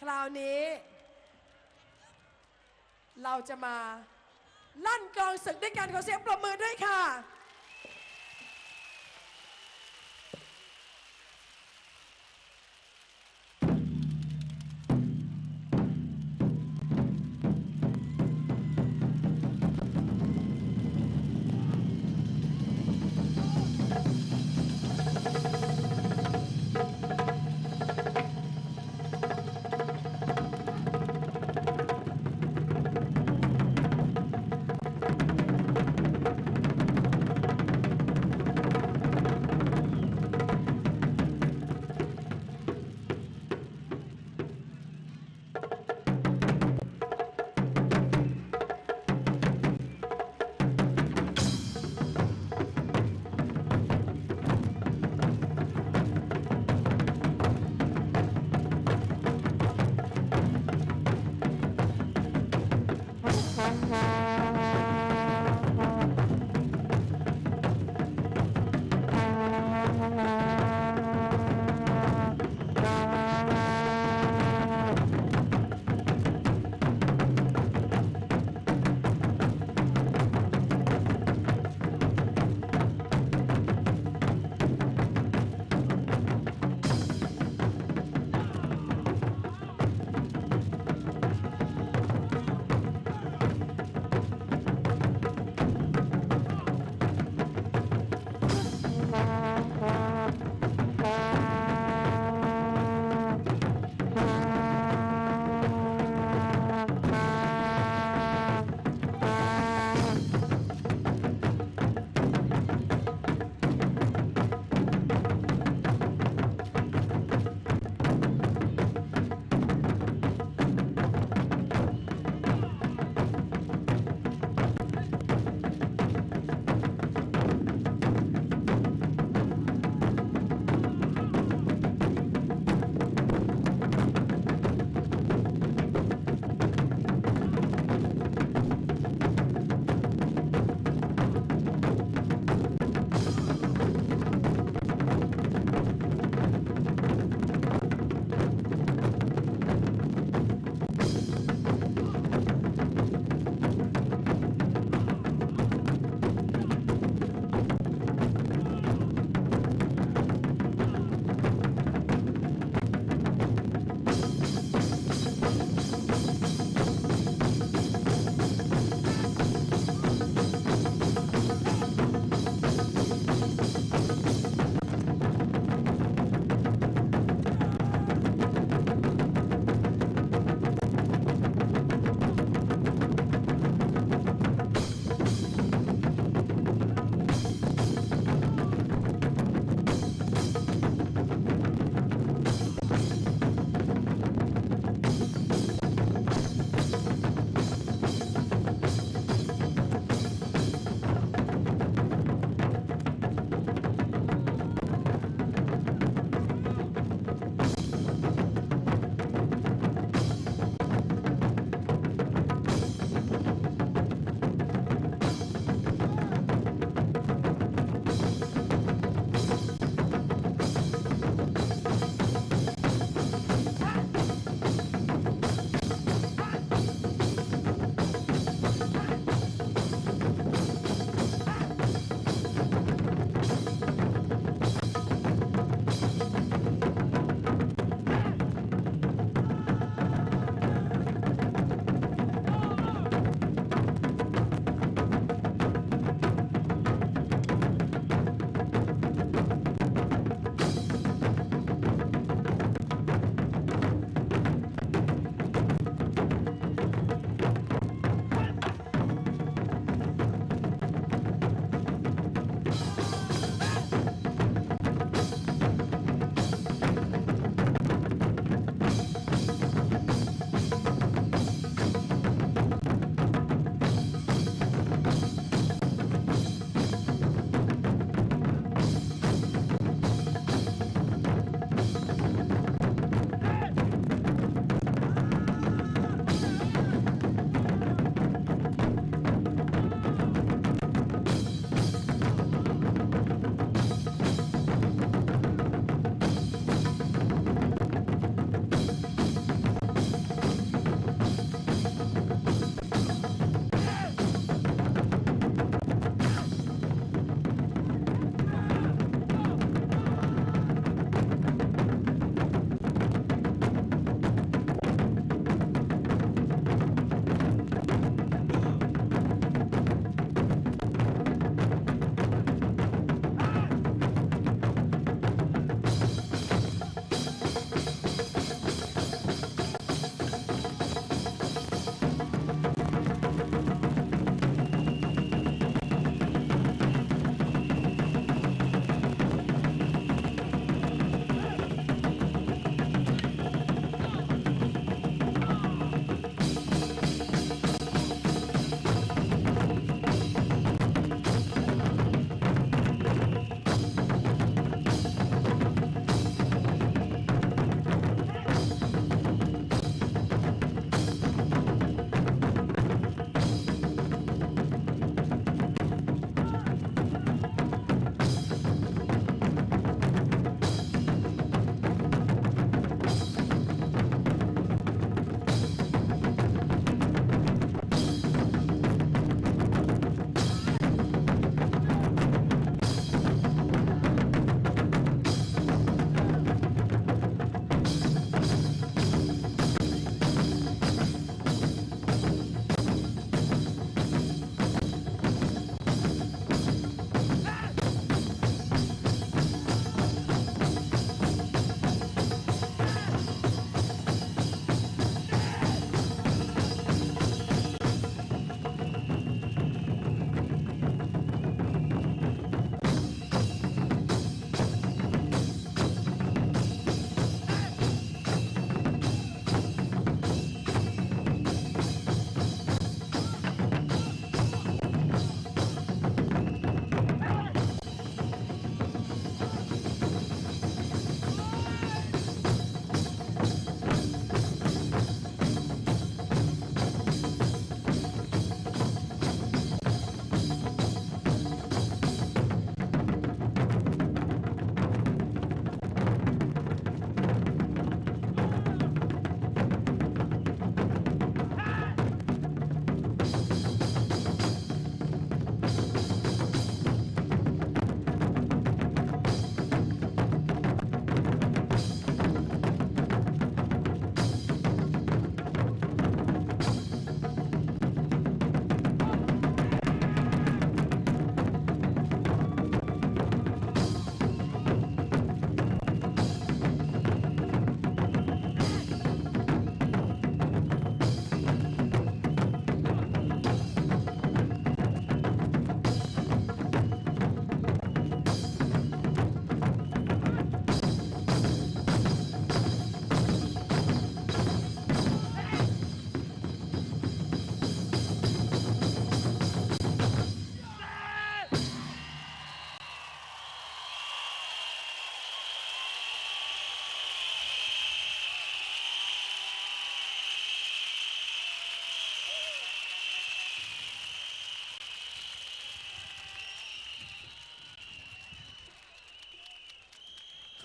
คราวนี้ เราจะมาลั่นกลองศึกด้วยกันขอเสียงปรบมือด้วยค่ะ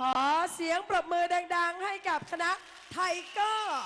ขอเสียงปรบมือดัง ๆ ให้กับคณะไทเกอร์